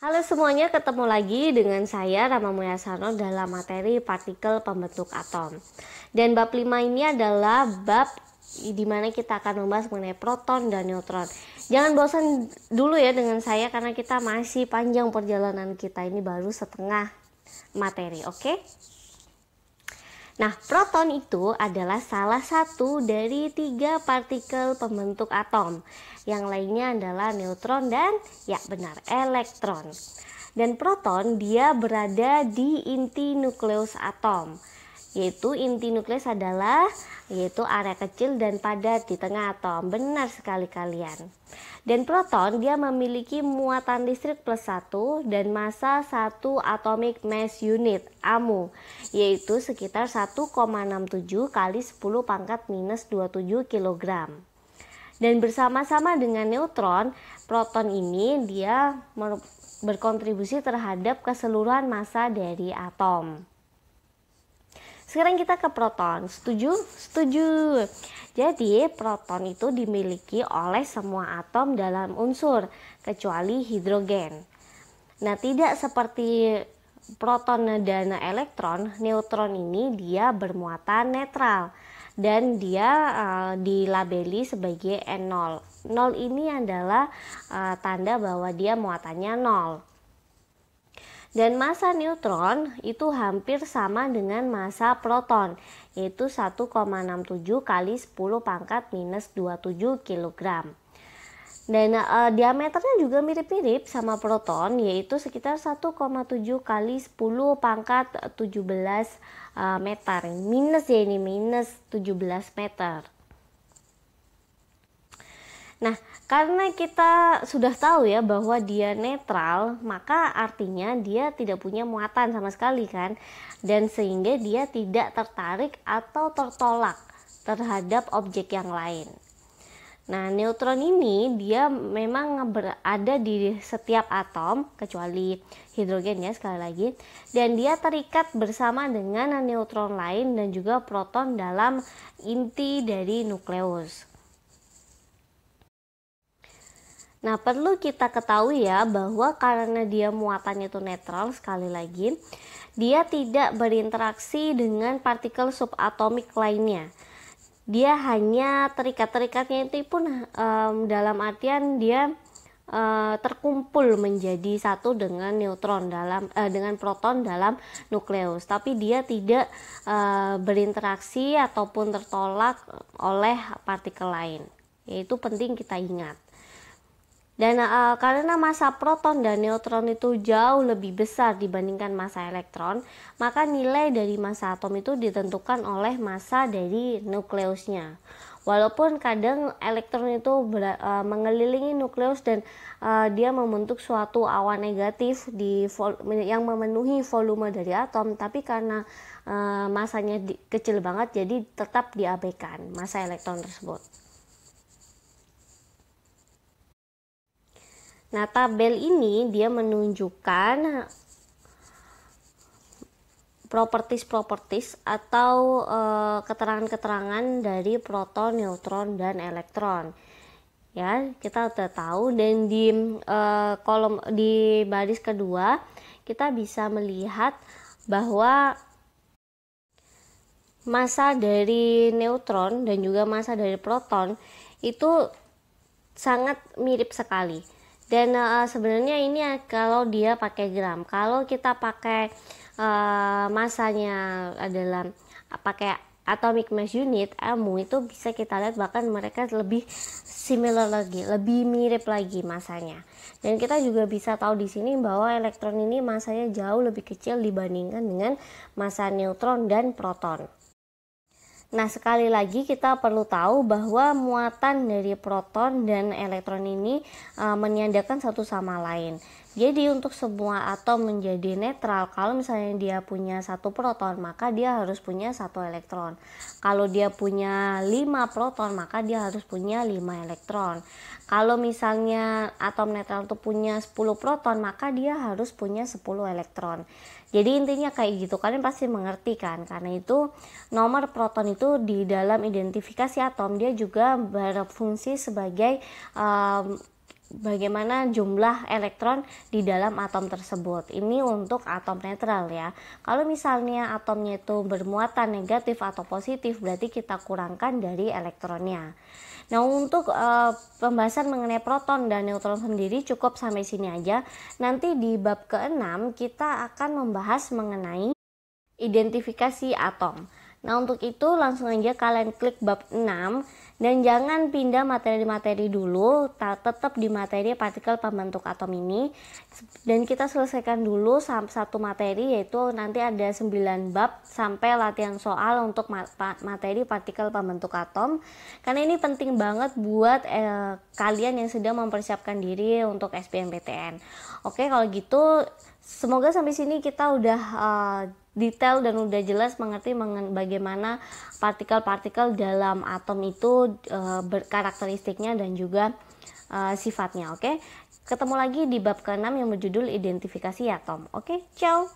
Halo semuanya, ketemu lagi dengan saya Rama Mulyasano dalam materi partikel pembentuk atom. Dan bab 5 ini adalah bab di mana kita akan membahas mengenai proton dan neutron. Jangan bosan dulu ya dengan saya karena kita masih panjang perjalanan kita ini baru setengah materi, oke? Okay? Nah, proton itu adalah salah satu dari tiga partikel pembentuk atom. Yang lainnya adalah neutron dan ya benar, elektron. Dan proton dia berada di inti nukleus atom. Yaitu inti nukleus adalah yaitu area kecil dan padat di tengah atom. Benar sekali kalian. Dan proton dia memiliki muatan listrik plus 1 dan massa 1 atomic mass unit AMU yaitu sekitar 1,67 kali 10 pangkat minus 27 kg. Dan bersama-sama dengan neutron, proton ini dia berkontribusi terhadap keseluruhan massa dari atom. Sekarang kita ke proton. Setuju? Setuju. Jadi, proton itu dimiliki oleh semua atom dalam unsur kecuali hidrogen. Nah, tidak seperti proton dan elektron, neutron ini dia bermuatan netral dan dia uh, dilabeli sebagai N0. 0 ini adalah uh, tanda bahwa dia muatannya 0. Dan massa neutron itu hampir sama dengan massa proton, yaitu 1,67 kali 10 pangkat minus 27 kg. Dan uh, diameternya juga mirip-mirip sama proton, yaitu sekitar 1,7 kali 10 pangkat 17 uh, meter. Minus ya ini, minus 17 meter. Nah, karena kita sudah tahu ya bahwa dia netral, maka artinya dia tidak punya muatan sama sekali kan. Dan sehingga dia tidak tertarik atau tertolak terhadap objek yang lain. Nah, neutron ini dia memang berada di setiap atom kecuali hidrogen ya sekali lagi dan dia terikat bersama dengan neutron lain dan juga proton dalam inti dari nukleus. Nah, perlu kita ketahui ya bahwa karena dia muatannya itu netral sekali lagi, dia tidak berinteraksi dengan partikel subatomik lainnya. Dia hanya terikat-terikatnya itu pun um, dalam artian dia uh, terkumpul menjadi satu dengan neutron dalam uh, dengan proton dalam nukleus, tapi dia tidak uh, berinteraksi ataupun tertolak oleh partikel lain. Itu penting kita ingat. Dan uh, karena massa proton dan neutron itu jauh lebih besar dibandingkan massa elektron, maka nilai dari massa atom itu ditentukan oleh massa dari nukleusnya. Walaupun kadang elektron itu ber, uh, mengelilingi nukleus dan uh, dia membentuk suatu awan negatif di yang memenuhi volume dari atom, tapi karena uh, masanya di, kecil banget jadi tetap diabaikan massa elektron tersebut. Nah, tabel ini dia menunjukkan properties-properties atau eh, keterangan-keterangan dari proton, neutron, dan elektron. Ya, kita sudah tahu dan di uh, kolom di baris kedua kita bisa melihat bahwa massa dari neutron dan juga massa dari proton itu sangat mirip sekali dan uh, sebenarnya ini kalau dia pakai gram. Kalau kita pakai uh, masanya adalah pakai atomic mass unit AMU itu bisa kita lihat bahkan mereka lebih similar lagi lebih mirip lagi masanya. Dan kita juga bisa tahu di sini bahwa elektron ini masanya jauh lebih kecil dibandingkan dengan massa neutron dan proton Nah, sekali lagi kita perlu tahu bahwa muatan dari proton dan elektron ini e, menyandarkan satu sama lain. Jadi untuk semua atom menjadi netral, kalau misalnya dia punya satu proton, maka dia harus punya satu elektron. Kalau dia punya 5 proton, maka dia harus punya 5 elektron. Kalau misalnya atom netral itu punya 10 proton, maka dia harus punya 10 elektron. Jadi intinya kayak gitu kalian pasti mengerti kan karena itu nomor proton itu di dalam identifikasi atom dia juga berfungsi sebagai um, bagaimana jumlah elektron di dalam atom tersebut. Ini untuk atom netral ya. Kalau misalnya atomnya itu bermuatan negatif atau positif, berarti kita kurangkan dari elektronnya. Nah, untuk uh, pembahasan mengenai proton dan neutron sendiri cukup sampai sini aja. Nanti di bab ke-6 kita akan membahas mengenai identifikasi atom. Nah, untuk itu langsung aja kalian klik bab 6 dan jangan pindah materi-materi dulu, tetap di materi partikel pembentuk atom ini. Dan kita selesaikan dulu satu materi yaitu nanti ada 9 bab sampai latihan soal untuk materi partikel pembentuk atom. Karena ini penting banget buat eh, kalian yang sedang mempersiapkan diri untuk SBMPTN. Oke, kalau gitu semoga sampai sini kita udah uh, detail dan udah jelas mengerti bagaimana partikel-partikel dalam atom itu uh, berkarakteristiknya dan juga uh, sifatnya oke okay? ketemu lagi di bab ke-6 yang berjudul identifikasi atom oke okay? ciao